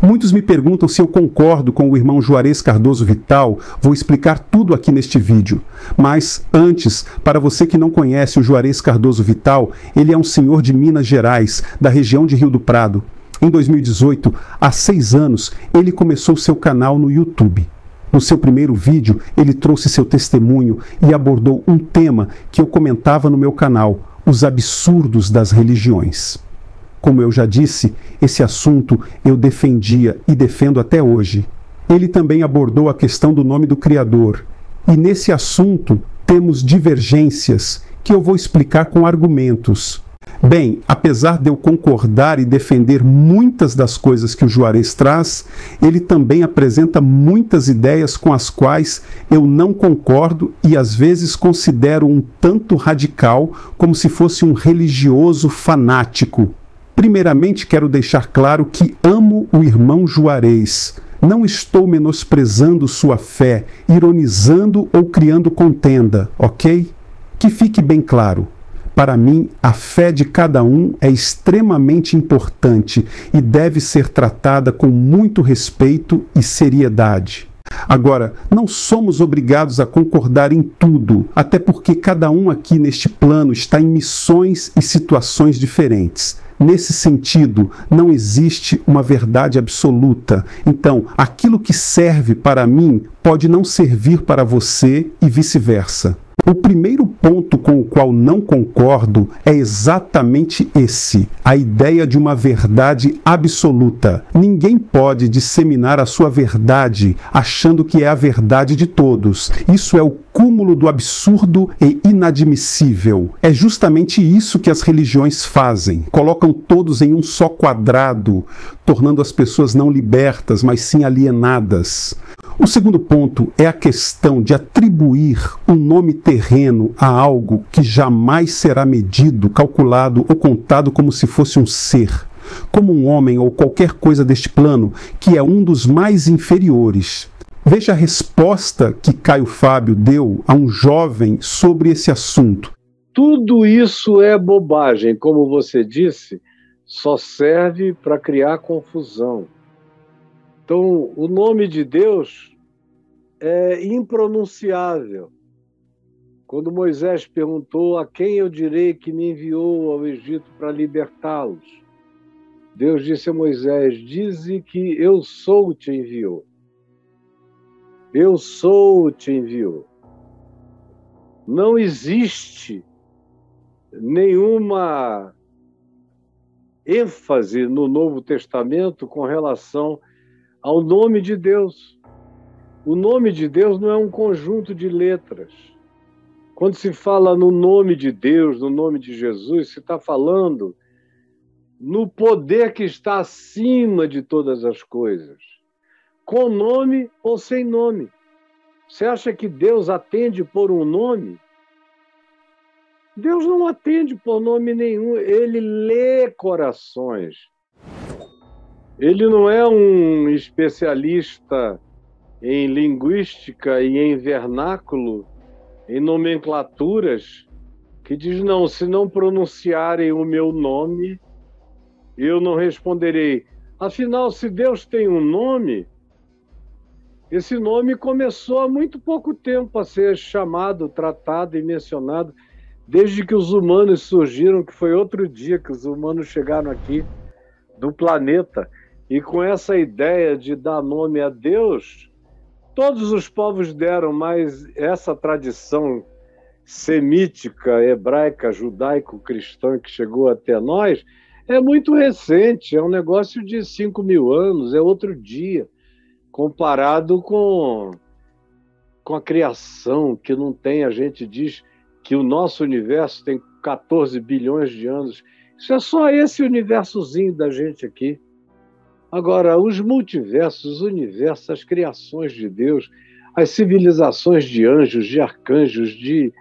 Muitos me perguntam se eu concordo com o irmão Juarez Cardoso Vital. Vou explicar tudo aqui neste vídeo. Mas antes, para você que não conhece o Juarez Cardoso Vital, ele é um senhor de Minas Gerais, da região de Rio do Prado. Em 2018, há seis anos, ele começou seu canal no YouTube. No seu primeiro vídeo, ele trouxe seu testemunho e abordou um tema que eu comentava no meu canal: os absurdos das religiões. Como eu já disse, esse assunto eu defendia e defendo até hoje. Ele também abordou a questão do nome do Criador. E nesse assunto temos divergências que eu vou explicar com argumentos. Bem, apesar de eu concordar e defender muitas das coisas que o Juarez traz, ele também apresenta muitas ideias com as quais eu não concordo e às vezes considero um tanto radical, como se fosse um religioso fanático. Primeiramente, quero deixar claro que amo o irmão Juarez. Não estou menosprezando sua fé, ironizando ou criando contenda, ok? Que fique bem claro. Para mim, a fé de cada um é extremamente importante e deve ser tratada com muito respeito e seriedade. Agora, não somos obrigados a concordar em tudo, até porque cada um aqui neste plano está em missões e situações diferentes. Nesse sentido, não existe uma verdade absoluta. Então, aquilo que serve para mim pode não servir para você e vice-versa. O primeiro ponto com o qual não concordo é exatamente esse: a ideia de uma verdade absoluta. Ninguém pode disseminar a sua verdade achando que é a verdade de todos. Isso é o cúmulo do absurdo e inadmissível. É justamente isso que as religiões fazem. Colocam todos em um só quadrado, tornando as pessoas não libertas, mas sim alienadas. O segundo ponto é a questão de atribuir um nome terreno a algo que jamais será medido, calculado ou contado como se fosse um ser, como um homem ou qualquer coisa deste plano, que é um dos mais inferiores. Veja a resposta que Caio Fábio deu a um jovem sobre esse assunto. Tudo isso é bobagem, como você disse, só serve para criar confusão. Então, o nome de Deus é impronunciável. Quando Moisés perguntou a quem eu direi que me enviou ao Egito para libertá-los, Deus disse a Moisés: Dize que eu sou te enviou. Eu sou te enviou. Não existe nenhuma ênfase no Novo Testamento com relação ao nome de Deus. O nome de Deus não é um conjunto de letras. Quando se fala no nome de Deus, no nome de Jesus, se está falando no poder que está acima de todas as coisas, com nome ou sem nome. Você acha que Deus atende por um nome? Deus não atende por nome nenhum, ele lê corações. Ele não é um especialista em linguística e em vernáculo, em nomenclaturas, que diz: não, se não pronunciarem o meu nome, eu não responderei. Afinal, se Deus tem um nome, esse nome começou há muito pouco tempo a ser chamado, tratado e mencionado, desde que os humanos surgiram, que foi outro dia que os humanos chegaram aqui do planeta. E com essa ideia de dar nome a Deus, todos os povos deram, mas essa tradição semítica, hebraica, judaico-cristã que chegou até nós é muito recente, é um negócio de 5 mil anos, é outro dia, comparado com, com a criação, que não tem, a gente diz que o nosso universo tem 14 bilhões de anos. Isso é só esse universozinho da gente aqui. Agora, os multiversos, os universos, as criações de Deus, as civilizações de anjos, de arcanjos, de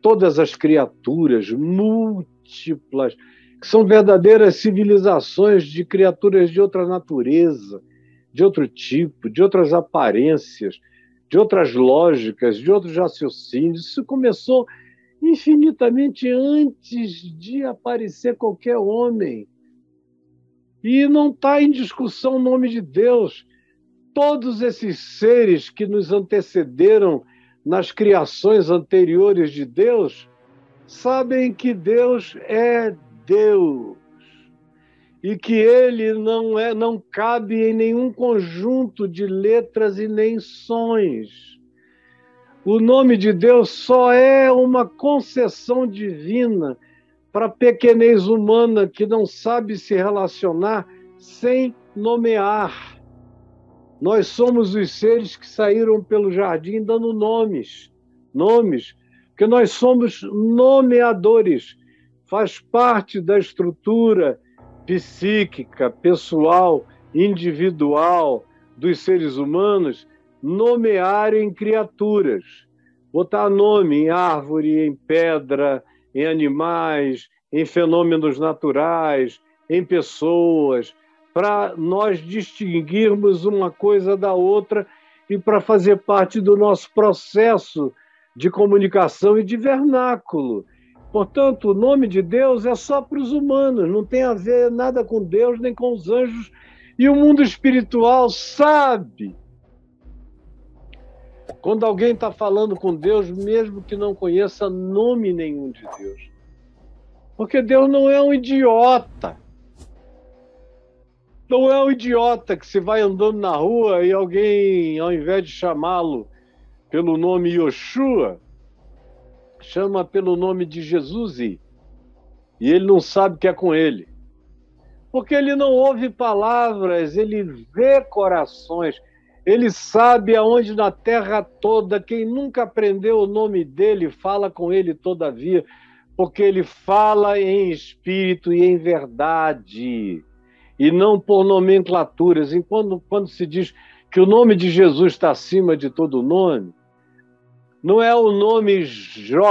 todas as criaturas múltiplas, que são verdadeiras civilizações de criaturas de outra natureza, de outro tipo, de outras aparências, de outras lógicas, de outros raciocínios. Isso começou infinitamente antes de aparecer qualquer homem. E não está em discussão o nome de Deus. Todos esses seres que nos antecederam nas criações anteriores de Deus sabem que Deus é Deus e que ele não é não cabe em nenhum conjunto de letras e nem sons. O nome de Deus só é uma concessão divina para a pequenez humana que não sabe se relacionar sem nomear. Nós somos os seres que saíram pelo jardim dando nomes, nomes, porque nós somos nomeadores, faz parte da estrutura psíquica, pessoal, individual dos seres humanos nomearem criaturas, botar nome em árvore, em pedra, em animais, em fenômenos naturais, em pessoas, para nós distinguirmos uma coisa da outra e para fazer parte do nosso processo de comunicação e de vernáculo. Portanto, o nome de Deus é só para os humanos, não tem a ver nada com Deus nem com os anjos. E o mundo espiritual sabe. Quando alguém está falando com Deus, mesmo que não conheça nome nenhum de Deus. Porque Deus não é um idiota. Não é um idiota que se vai andando na rua e alguém, ao invés de chamá-lo pelo nome Yoshua, chama pelo nome de Jesus e ele não sabe que é com ele. Porque ele não ouve palavras, ele vê corações, ele sabe aonde na terra toda, quem nunca aprendeu o nome dele, fala com ele todavia, porque ele fala em espírito e em verdade, e não por nomenclaturas. E quando, quando se diz que o nome de Jesus está acima de todo nome, não é o nome J-E-U-S-U-S.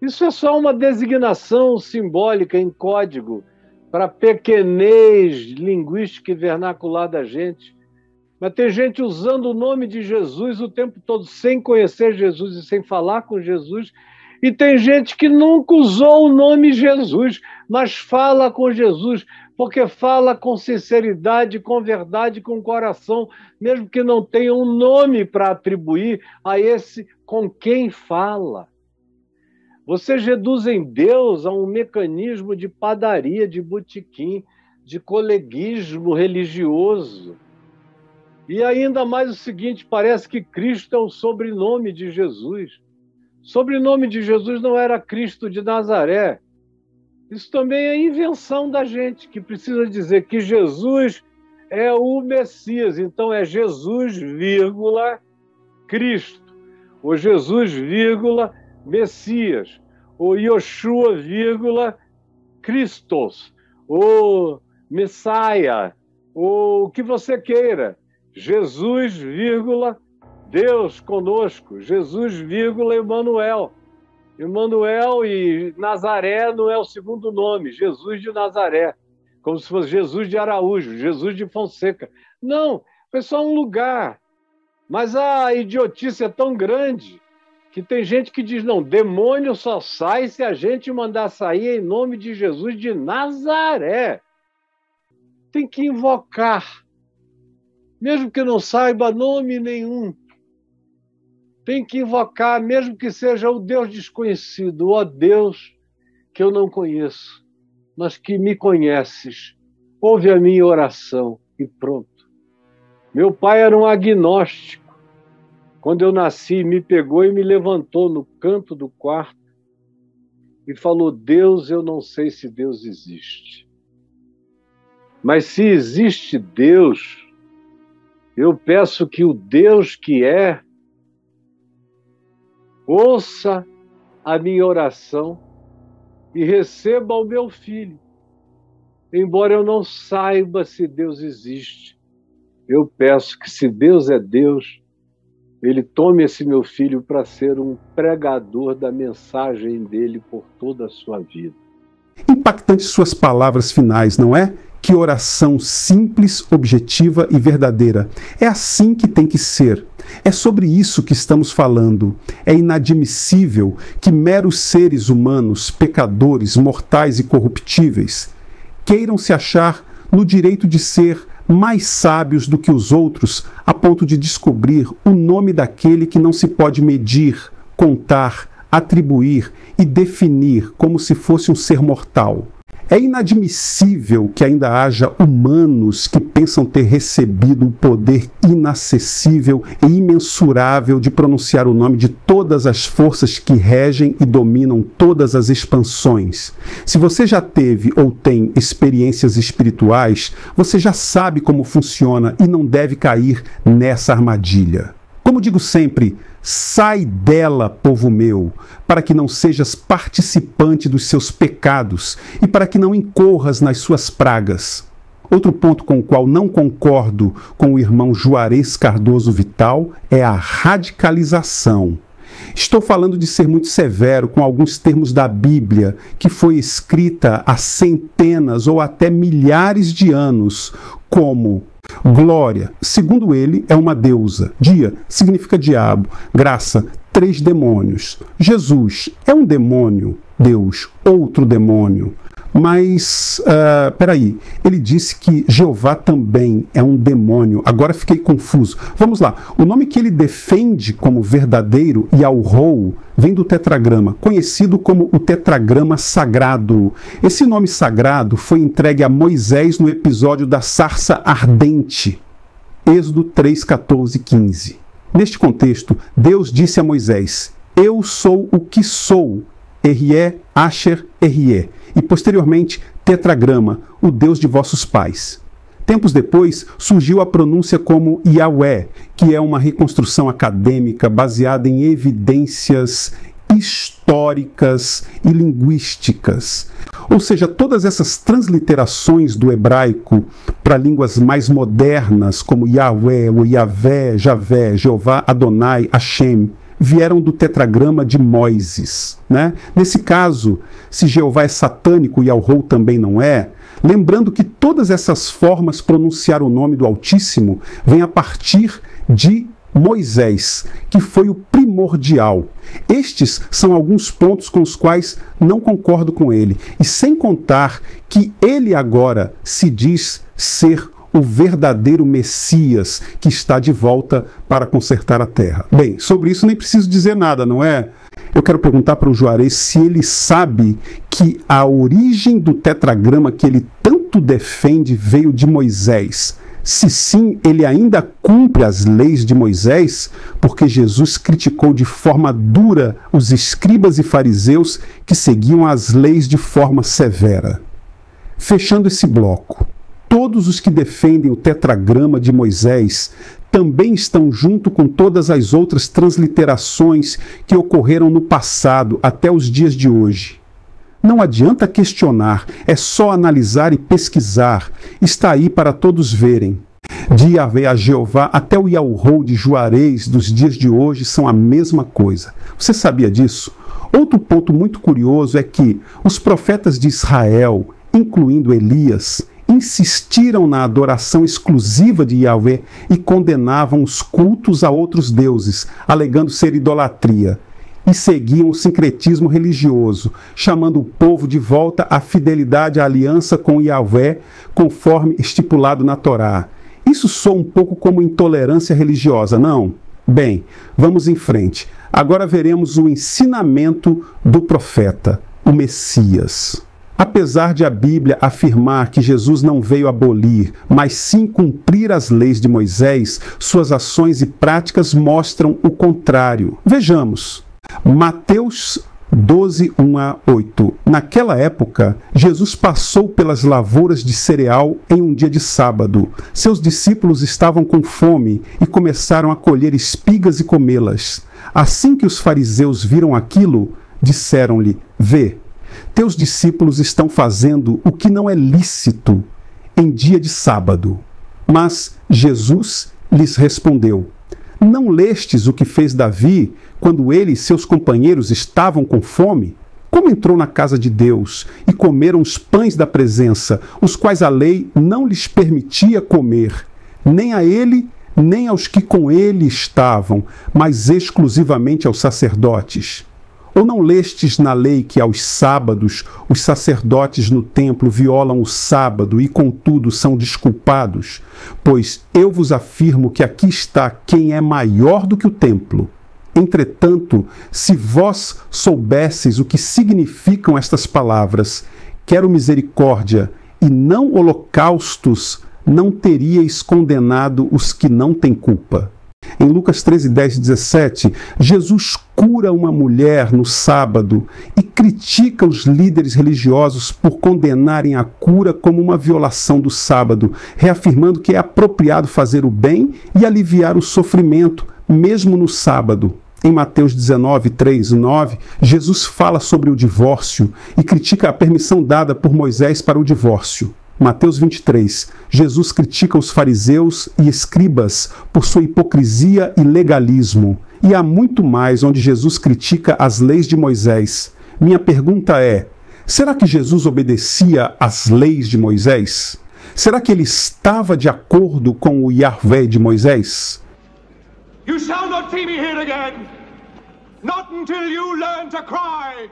Isso é só uma designação simbólica em código para pequenez linguística e vernacular da gente. Mas tem gente usando o nome de Jesus o tempo todo sem conhecer Jesus e sem falar com Jesus. E tem gente que nunca usou o nome Jesus, mas fala com Jesus, porque fala com sinceridade, com verdade, com coração, mesmo que não tenha um nome para atribuir a esse com quem fala. Vocês reduzem Deus a um mecanismo de padaria, de botequim, de coleguismo religioso. E ainda mais o seguinte: parece que Cristo é o sobrenome de Jesus. O sobrenome de Jesus não era Cristo de Nazaré, isso também é invenção da gente, que precisa dizer que Jesus é o Messias. Então é Jesus, vírgula, Cristo. Ou Jesus, vírgula, Messias. Ou Yoshua, vírgula, Christos. Ou Messiah. Ou o que você queira. Jesus, vírgula, Deus conosco. Jesus, vírgula, Emmanuel. Emmanuel e Nazaré não é o segundo nome, Jesus de Nazaré, como se fosse Jesus de Araújo, Jesus de Fonseca. Não, foi só um lugar. Mas a idiotice é tão grande que tem gente que diz: não, demônio só sai se a gente mandar sair em nome de Jesus de Nazaré. Tem que invocar, mesmo que não saiba nome nenhum tem que invocar, mesmo que seja o Deus desconhecido, ó Deus que eu não conheço, mas que me conheces. Ouve a minha oração e pronto. Meu pai era um agnóstico. Quando eu nasci, me pegou e me levantou no canto do quarto e falou: Deus, eu não sei se Deus existe. Mas se existe Deus, eu peço que o Deus que é ouça a minha oração e receba o meu filho. Embora eu não saiba se Deus existe, eu peço que, se Deus é Deus, ele tome esse meu filho para ser um pregador da mensagem dele por toda a sua vida. Impactantes suas palavras finais, não é? Que oração simples, objetiva e verdadeira. É assim que tem que ser. É sobre isso que estamos falando. É inadmissível que meros seres humanos, pecadores, mortais e corruptíveis, queiram se achar no direito de ser mais sábios do que os outros, a ponto de descobrir o nome daquele que não se pode medir, contar, atribuir e definir como se fosse um ser mortal. É inadmissível que ainda haja humanos que pensam ter recebido o poder inacessível e imensurável de pronunciar o nome de todas as forças que regem e dominam todas as expansões. Se você já teve ou tem experiências espirituais, você já sabe como funciona e não deve cair nessa armadilha. Como digo sempre, sai dela, povo meu, para que não sejas participante dos seus pecados e para que não incorras nas suas pragas. Outro ponto com o qual não concordo com o irmão Juarez Cardoso Vital é a radicalização. Estou falando de ser muito severo com alguns termos da Bíblia, que foi escrita há centenas ou até milhares de anos, como Glória, segundo ele, é uma deusa. Dia significa diabo. Graça, três demônios. Jesus é um demônio. Deus, outro demônio. Mas, uh, peraí, ele disse que Jeová também é um demônio. Agora fiquei confuso. Vamos lá. O nome que ele defende como verdadeiro, Yahweh, vem do tetragrama, conhecido como o tetragrama sagrado. Esse nome sagrado foi entregue a Moisés no episódio da sarça ardente. Êxodo 3, 14 15. Neste contexto, Deus disse a Moisés: Eu sou o que sou. Erie, Asher, Erie e posteriormente Tetragrama, o Deus de vossos pais. Tempos depois, surgiu a pronúncia como Yahweh, que é uma reconstrução acadêmica baseada em evidências históricas e linguísticas. Ou seja, todas essas transliterações do hebraico para línguas mais modernas, como Yahweh, ou Yahvé, Javé, Jeová, Adonai, Hashem, vieram do tetragrama de Moises. Né? Nesse caso, se Jeová é satânico e Alrou também não é, lembrando que todas essas formas pronunciar o nome do Altíssimo vêm a partir de Moisés, que foi o primordial. Estes são alguns pontos com os quais não concordo com ele, e sem contar que ele agora se diz ser o verdadeiro Messias que está de volta para consertar a terra. Bem, sobre isso nem preciso dizer nada, não é? Eu quero perguntar para o Juarez se ele sabe que a origem do tetragrama que ele tanto defende veio de Moisés. Se sim, ele ainda cumpre as leis de Moisés, porque Jesus criticou de forma dura os escribas e fariseus que seguiam as leis de forma severa. Fechando esse bloco, todos os que defendem o tetragrama de Moisés também estão junto com todas as outras transliterações que ocorreram no passado até os dias de hoje. Não adianta questionar, é só analisar e pesquisar. Está aí para todos verem. De Yahvé a Jeová até o Yahweh de Juarez dos dias de hoje são a mesma coisa. Você sabia disso? Outro ponto muito curioso é que os profetas de Israel, incluindo Elias, insistiram na adoração exclusiva de Yahvé e condenavam os cultos a outros deuses, alegando ser idolatria. E seguiam o sincretismo religioso, chamando o povo de volta à fidelidade à aliança com Yahvé, conforme estipulado na Torá. Isso soa um pouco como intolerância religiosa, não? Bem, vamos em frente. Agora veremos o ensinamento do profeta, o Messias. Apesar de a Bíblia afirmar que Jesus não veio abolir, mas sim cumprir as leis de Moisés, suas ações e práticas mostram o contrário. Vejamos. Mateus 12, 1 a 8. Naquela época, Jesus passou pelas lavouras de cereal em um dia de sábado. Seus discípulos estavam com fome e começaram a colher espigas e comê-las. Assim que os fariseus viram aquilo, disseram-lhe: Vê, teus discípulos estão fazendo o que não é lícito em dia de sábado. Mas Jesus lhes respondeu: Não lestes o que fez Davi quando ele e seus companheiros estavam com fome? Como entrou na casa de Deus e comeram os pães da presença, os quais a lei não lhes permitia comer, nem a ele, nem aos que com ele estavam, mas exclusivamente aos sacerdotes? Ou não lestes na lei que aos sábados os sacerdotes no templo violam o sábado e, contudo, são desculpados? Pois eu vos afirmo que aqui está quem é maior do que o templo. Entretanto, se vós soubesseis o que significam estas palavras, quero misericórdia e não holocaustos, não teríeis condenado os que não têm culpa. Em Lucas 13, 10 e 17, Jesus cura uma mulher no sábado e critica os líderes religiosos por condenarem a cura como uma violação do sábado, reafirmando que é apropriado fazer o bem e aliviar o sofrimento, mesmo no sábado. Em Mateus 19, 3 e 9, Jesus fala sobre o divórcio e critica a permissão dada por Moisés para o divórcio. Mateus 23, Jesus critica os fariseus e escribas por sua hipocrisia e legalismo. E há muito mais onde Jesus critica as leis de Moisés. Minha pergunta é: será que Jesus obedecia às leis de Moisés? Será que ele estava de acordo com o Yahvé de Moisés? You shall not see me here again. Not until you learn to cry.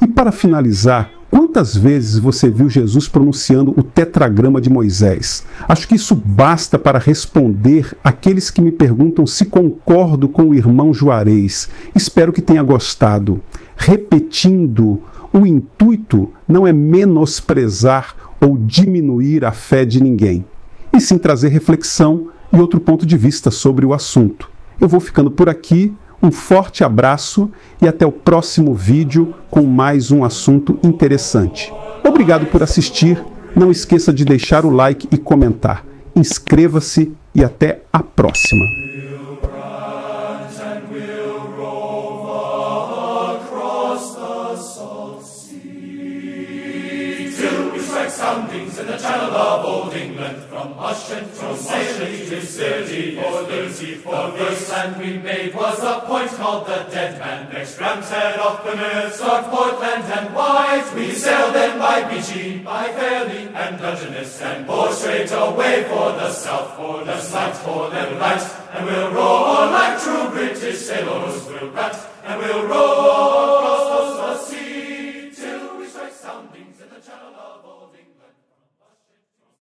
E para finalizar, quantas vezes você viu Jesus pronunciando o tetragrama de Moisés? Acho que isso basta para responder aqueles que me perguntam se concordo com o irmão Juarez. Espero que tenha gostado. Repetindo, o intuito não é menosprezar ou diminuir a fé de ninguém, e sim trazer reflexão e outro ponto de vista sobre o assunto. Eu vou ficando por aqui. Um forte abraço e até o próximo vídeo com mais um assunto interessante. Obrigado por assistir. Não esqueça de deixar o like e comentar. Inscreva-se e até a próxima. Soundings in the channel of old England, from Ushant from Sicily to City for Lucy. The first land we made was a point called the Dead Man. Next Ramshead off the Meuse, North Portland and White. We sailed then by Beachy, by Fairley and Dungeness, and bore straight away for the south, for the sight, for the light. And we'll roar like true British sailors, we'll rat, and we'll roar